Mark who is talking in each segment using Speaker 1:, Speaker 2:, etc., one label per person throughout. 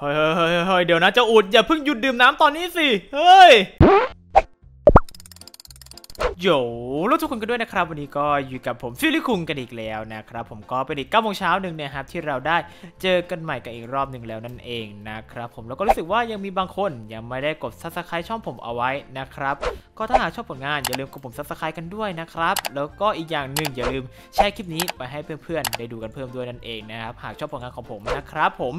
Speaker 1: เฮ้ยเฮ้ยเฮ้ยเฮ้ยเดี๋ยวนะเจ้าอูดอย่าเพิ่งหยุดดื่มน้ำตอนนี้สิ เฮ้ย โยแล้วทุกคนกันด้วยนะครับวันนี้ก็อยู่กับผมฟิลิคุงกันอีกแล้วนะครับผมก็เป็นอีก9โมงเช้าหนึ่งนะครับที่เราได้เจอกันใหม่กันอีกรอบหนึ่งแล้วนั่นเองนะครับผมแล้วก็รู้สึกว่ายังมีบางคนยังไม่ได้กด subscribe ช่องผมเอาไว้นะครับก็ถ้าหากชอบผลงานอย่าลืมกดปุ่ม subscribe กันด้วยนะครับแล้วก็อีกอย่างหนึ่งอย่าลืมแชร์คลิปนี้ไปให้เพื่อนๆได้ดูกันเพิ่มด้วยนั่นเองนะครับหากชอบผลงานของผมนะครับผม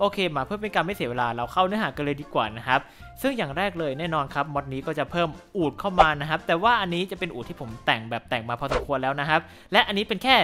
Speaker 1: โอเค มาเพื่อเป็นการไม่เสียเวลาเราเข้าเนื้อหากันเลยดีกว่านะครับซึ่งอย่างแรกเลยแน่นอนครับมอดนี้ก็จะเพิ่มอูดเข้ามานะครับแต่ว่าอันนี้จะเป็นอูดที่ผมแต่งแบบแต่งมาพอสมควรแล้วนะครับ และอันนี้เป็นแค่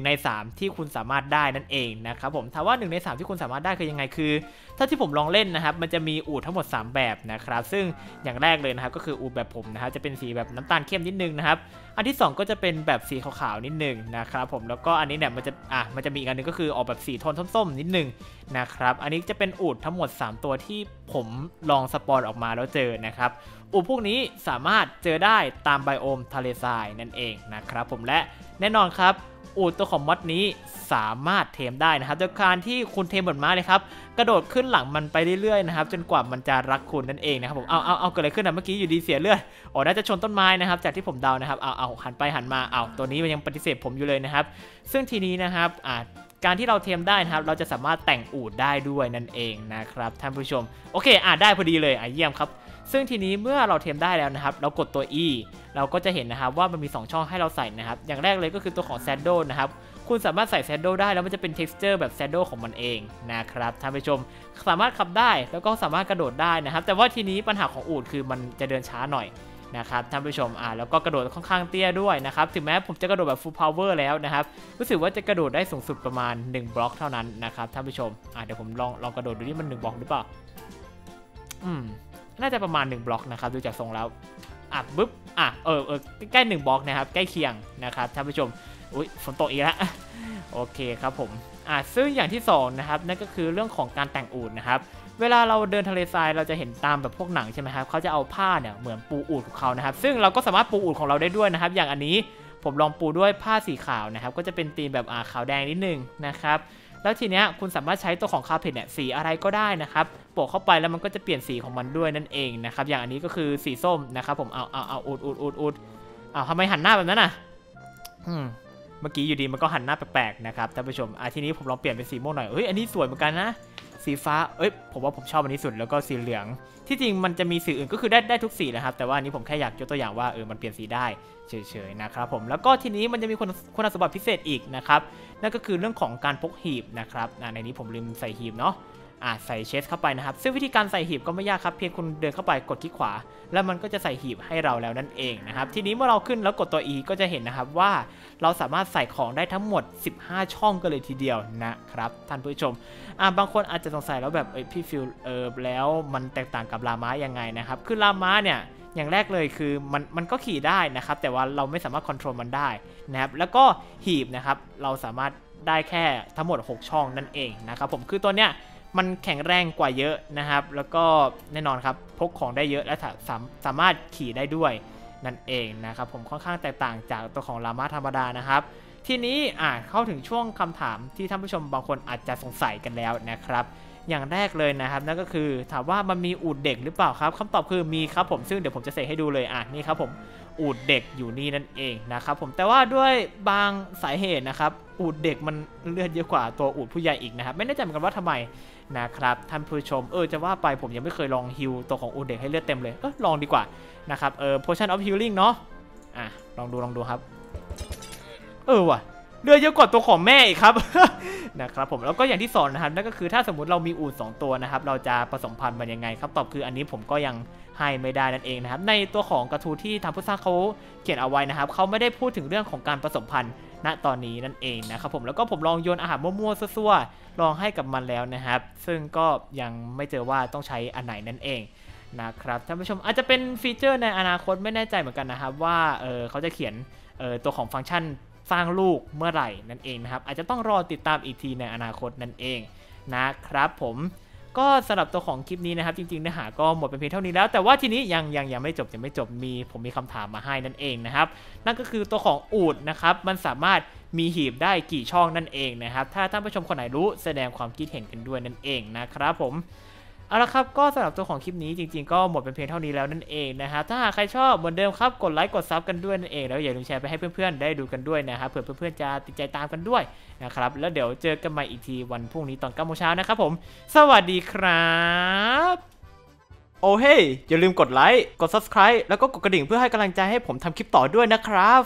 Speaker 1: 1 ใน 3 ที่คุณสามารถได้นั่นเองนะครับผมถามว่า 1 ใน 3 ที่คุณสามารถได้คือยังไงคือเท่าที่ผมลองเล่นนะครับ มันจะมีอูดทั้งหมด 3 แบบนะครับ ซึ่งอย่างแรกเลยนะครับก็คืออูดแบบผมนะครับจะเป็นสีแบบน้ำตาลเข้มนิดนึงนะครับอันที่ 2 ก็จะเป็นแบบสีขาวๆนิดนึงนะครับผมแล้วก็อันนี้เนี่ยมันจะอะมันจะมีอีกอันหนึงก็คือออกแบบสีโทนส้มๆนิดนึงนะครับอันนี้จะเป็นอูดทั้งหมด 3 ตัวที่ผมลองสปอนออกมาแล้วเจอนะครับ อุปพวกนี้สามารถเจอได้ตามไบโอมทะเลทรายนั่นเองนะครับผมและ แน่นอนครับอูดตัวของมอดนี้สามารถเทมได้นะครับโดยการที่คุณเทมบนม้าเลยครับกระโดดขึ้นหลังมันไปเรื่อยๆนะครับจนกว่ามันจะรักคุณนั่นเองนะครับผมเอาเอาเอาเกิดอะไรขึ้นนะเมื่อกี้อยู่ดีเสียเลือดอ๋อน่าจะชนต้นไม้นะครับ จากที่ผมเดานะครับเอาเอาหันไปหันมาเอาตัวนี้มันยังปฏิเสธผมอยู่เลยนะครับ ซึ่งทีนี้นะครับอ่าการที่เราเทมได้นะครับ เราจะสามารถแต่งอูดได้ด้วยนั่นเองนะครับท่านผู้ชม โอเคอ่าได้พอดีเลยอะเยี่ยมครับ ซึ่งทีนี้เมื่อเราเทมได้แล้วนะครับ เรากดตัว E เราก็จะเห็นนะครับว่ามันมี 2 ช่องให้เราใส่นะครับ อย่างแรกเลยก็คือตัวของ Shadow นะครับ คุณสามารถใส่ Shadow ได้แล้วมันจะเป็น texture แบบ Shadow ของมันเองนะครับท่านผู้ชมสามารถขับได้แล้วก็สามารถกระโดดได้นะครับ แต่ว่าทีนี้ปัญหาของอูดคือมันจะเดินช้าหน่อยนะครับท่านผู้ชมอ่าแล้วก็กระโดดค่อนข้างเตี้ยด้วยนะครับถึงแม้ผมจะกระโดดแบบ full power แล้วนะครับรู้สึกว่าจะกระโดดได้สูงสุดประมาณ 1 บล็อกเท่านั้นนะครับท่านผู้ชมอ่าเดี๋ยวผมลองลองกระโดดดูนี่มัน 1 บล็อกหรือเปล่าอืม น่าจะประมาณ 1 บล็อกนะครับดูจากทรงแล้วอะบึ๊บอะเออเออใกล้1บล็อกนะครับ ใกล้เคียงนะครับท่านผู้ชมอุ้ยฝนตกอีกแล้วโอเคครับผมอะซึ่งอย่างที่2นะครับนั่นก็คือเรื่องของการแต่งอูฐนะครับเวลาเราเดินทะเลทรายเราจะเห็นตามแบบพวกหนังใช่ไหมครับเขาจะเอาผ้าเนี่ยเหมือนปูอูฐของเขานะครับ ซึ่งเราก็สามารถปูอูฐของเราได้ด้วยนะครับ อย่างอันนี้ผมลองปูด้วยผ้าสีขาวนะครับ ก็จะเป็นธีมแบบอ่าขาวแดงนิดนึงนะครับ แล้วทีเนี้ยคุณสามารถใช้ตัวของคาเพตเนี่ยสีอะไรก็ได้นะครับโปะเข้าไปแล้วมันก็จะเปลี่ยนสีของมันด้วยนั่นเองนะครับอย่างอันนี้ก็คือสีส้มนะครับผมเอาเอาเอาอุดอุดอุดอุดเอาทำไมหันหน้าแบบนั้นอะอืมเมื่อกี้อยู่ดีมันก็หันหน้าแปลกๆนะครับท่านผู้ชมอะทีนี้ผมลองเปลี่ยนเป็นสีม่วงหน่อยเฮ้ยอันนี้สวยเหมือนกันนะ สีฟ้า เอ้ย ผมว่าผมชอบอันนี้สุด แล้วก็สีเหลือง ที่จริงมันจะมีสีอื่นก็คือได้ได้ทุกสีนะครับ แต่ว่าอันนี้ผมแค่อยากยกตัวอย่างว่าเออ มันเปลี่ยนสีได้เฉยๆนะครับผม แล้วก็ทีนี้มันจะมีคุณคุณสมบัติพิเศษอีกนะครับ นั่นก็คือเรื่องของการพกหีบนะครับในนี้ผมลืมใส่หีบเนาะ อ่าใส่เชสเข้าไปนะครับ ซึ่งวิธีการใส่หีบก็ไม่ยากครับ เพียงคุณเดินเข้าไปกดคลิกขวา แล้วมันก็จะใส่หีบให้เราแล้วนั่นเองนะครับ ทีนี้เมื่อเราขึ้นแล้วกดตัว E ก็จะเห็นนะครับว่าเราสามารถใส่ของได้ทั้งหมด 15 ช่องกันเลยทีเดียวนะครับท่านผู้ชมอ่าบางคนอาจจะสงสัยแล้วแบบเอ้ยพี่ฟิลเออแล้วมันแตกต่างกับลาม้ายังไงนะครับ คือลาม้าเนี่ยอย่างแรกเลยคือมันมันก็ขี่ได้นะครับ แต่ว่าเราไม่สามารถควบคุมมันได้นะครับ แล้วก็หีบนะครับเราสามารถได้แค่ทั้งหมด 6 ช่องนั่นเองนะครับผมคือตัวเนี้ย มันแข็งแรงกว่าเยอะนะครับ แล้วก็แน่นอนครับพกของได้เยอะและสามสามารถขี่ได้ด้วยนั่นเองนะครับ ผมค่อนข้างแตกต่างจากตัวของลามาธรรมดานะครับ ทีนี้อ่าเข้าถึงช่วงคำถามที่ท่านผู้ชมบางคนอาจจะสงสัยกันแล้วนะครับ อย่างแรกเลยนะครับนั่นก็คือถามว่ามันมีอูดเด็กหรือเปล่าครับคำตอบคือมีครับผมซึ่งเดี๋ยวผมจะเสกให้ดูเลยอะนี่ครับผมอูดเด็กอยู่นี่นั่นเองนะครับผมแต่ว่าด้วยบางสาเหตุนะครับอูดเด็กมันเลือดเยอะกว่าตัวอูดผู้ใหญ่อีกนะครับไม่แน่ใจเหมือนกันว่าทำไมนะครับท่านผู้ชมเออจะว่าไปผมยังไม่เคยลองฮิลตัวของอูดเด็กให้เลือดเต็มเลยเออลองดีกว่านะครับเออ potion of healing เนาะอะลองดูลองดูครับ เออว่ะ เลือดเยอะกว่าตัวของแม่อีกครับนะครับผมแล้วก็อย่างที่สอนนะครับนั่นก็คือถ้าสมมติเรามีอูด2ตัวนะครับเราจะผสมพันธุ์มันยังไงครับตอบคืออันนี้ผมก็ยังให้ไม่ได้นั่นเองนะครับในตัวของกระทูที่ทางผู้สร้างเขาเขียนเอาไว้นะครับเขาไม่ได้พูดถึงเรื่องของการผสมพันธุ์ณตอนนี้นั่นเองนะครับผมแล้วก็ผมลองโยนอาหารมั่วๆซั่วๆลองให้กับมันแล้วนะครับ ซึ่งก็ยังไม่เจอว่าต้องใช้อันไหนนั่นเองนะครับท่านผู้ชมอาจจะเป็นฟีเจอร์ในอนาคตไม่แน่ใจเหมือนกันนะครับว่าเออเขาจะเขียนเออตัวของฟังก์ชัน สร้างลูกเมื่อไหร่นั่นเองนะครับอาจจะต้องรอติดตามอีกทีในอนาคตนั่นเองนะครับผมก็สำหรับตัวของคลิปนี้นะครับ จริงๆเนื้อหาก็หมดเป็นเพียงเท่านี้แล้ว แต่ว่าทีนี้ยังยังยังไม่จบยังไม่จบมีผมมีคำถามมาให้นั่นเองนะครับ นั่นก็คือตัวของอูดนะครับมันสามารถมีหีบได้กี่ช่องนั่นเองนะครับ ถ้าท่านผู้ชมคนไหนรู้แสดงความคิดเห็นกันด้วยนั่นเองนะครับผม เอาละครับ ก็สำหรับตัวของคลิปนี้จริงๆ ก็หมดเป็นเพียงเท่านี้แล้วนั่นเองนะฮะถ้าหากใครชอบเหมือนเดิมครับ กดไลค์ กดซับกันด้วยนั่นเอง แล้วอย่าลืมแชร์ไปให้เพื่อนๆ ได้ดูกันด้วยนะครับ เผื่อเพื่อนๆ จะติดใจตามกันด้วยนะครับ แล้วเดี๋ยวเจอกันใหม่อีกทีวันพรุ่งนี้ตอน9โมงเช้านะครับผม สวัสดีครับ โอ้เฮ้ยอย่าลืมกดไลค์ กด subscribe แล้วก็กดกระดิ่งเพื่อให้กำลังใจให้ผมทำคลิปต่อด้วยนะครับ